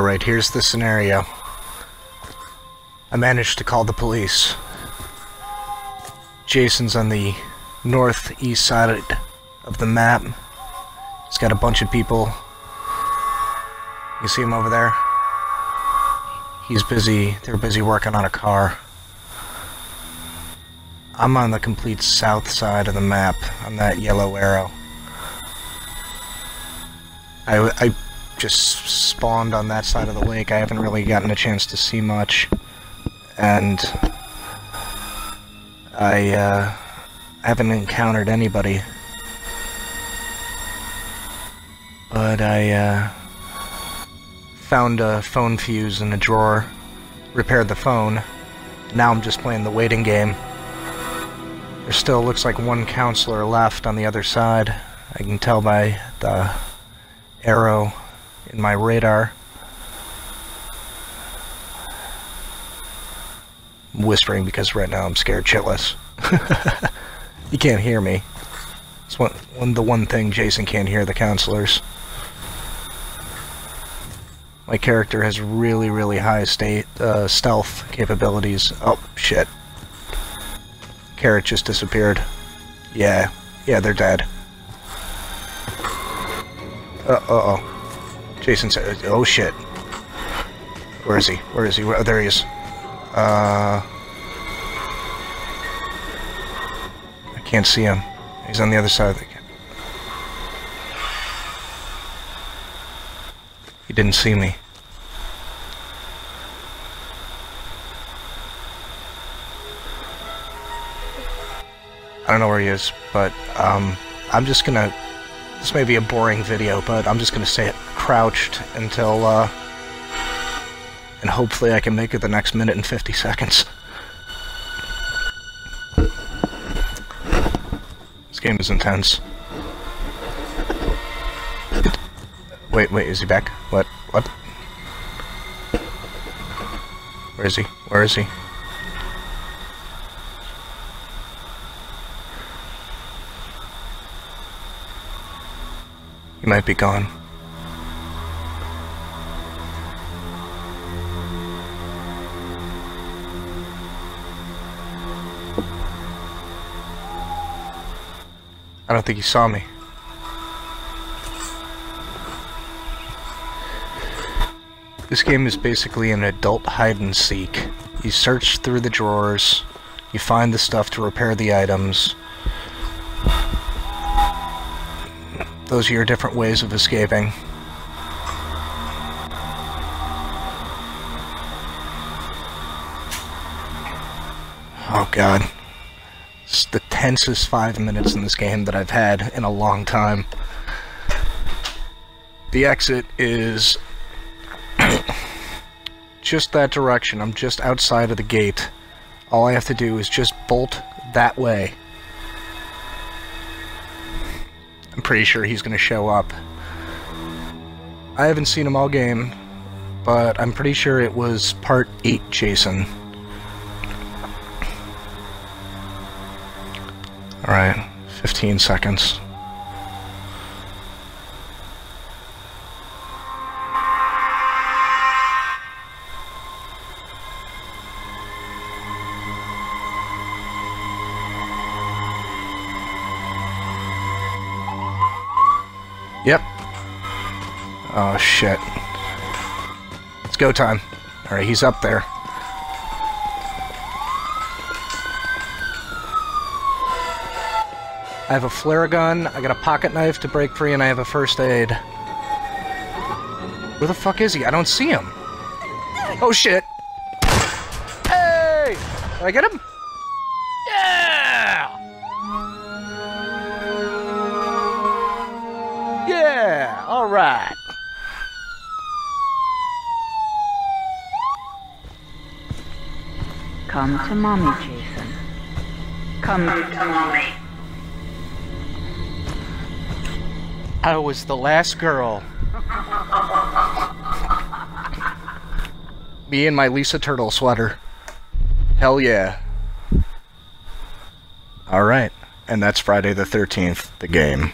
Alright, here's the scenario. I managed to call the police. Jason's on the northeast side of the map. He's got a bunch of people. You see him over there? He's busy, they're busy working on a car. I'm on the complete south side of the map, on that yellow arrow. I, I just spawned on that side of the lake. I haven't really gotten a chance to see much. And I uh, haven't encountered anybody. But I uh, found a phone fuse in a drawer, repaired the phone. Now I'm just playing the waiting game. There still looks like one counselor left on the other side. I can tell by the arrow in my radar. I'm whispering because right now I'm scared shitless. you can't hear me. It's one, one, the one thing Jason can't hear the counselors. My character has really, really high state uh, stealth capabilities. Oh, shit. Carrot just disappeared. Yeah. Yeah, they're dead. Uh, uh-oh. Jason said, oh shit. Where is he? Where is he? Where, oh, there he is. Uh... I can't see him. He's on the other side of the... He didn't see me. I don't know where he is, but um, I'm just gonna this may be a boring video, but I'm just going to stay crouched until, uh, and hopefully I can make it the next minute and 50 seconds. This game is intense. Wait, wait, is he back? What? What? Where is he? Where is he? He might be gone. I don't think he saw me. This game is basically an adult hide-and-seek. You search through the drawers, you find the stuff to repair the items, Those are your different ways of escaping. Oh god. It's the tensest five minutes in this game that I've had in a long time. The exit is just that direction. I'm just outside of the gate. All I have to do is just bolt that way. I'm pretty sure he's going to show up. I haven't seen him all game, but I'm pretty sure it was part 8 Jason. Alright, 15 seconds. Yep. Oh, shit. It's go time. Alright, he's up there. I have a flare gun, I got a pocket knife to break free, and I have a first aid. Where the fuck is he? I don't see him. Oh shit! Hey! Did I get him? Yeah! Yeah, all right. Come to mommy, Jason. Come to mommy. I was the last girl. Me and my Lisa Turtle sweater. Hell yeah. Alright. And that's Friday the 13th, the game.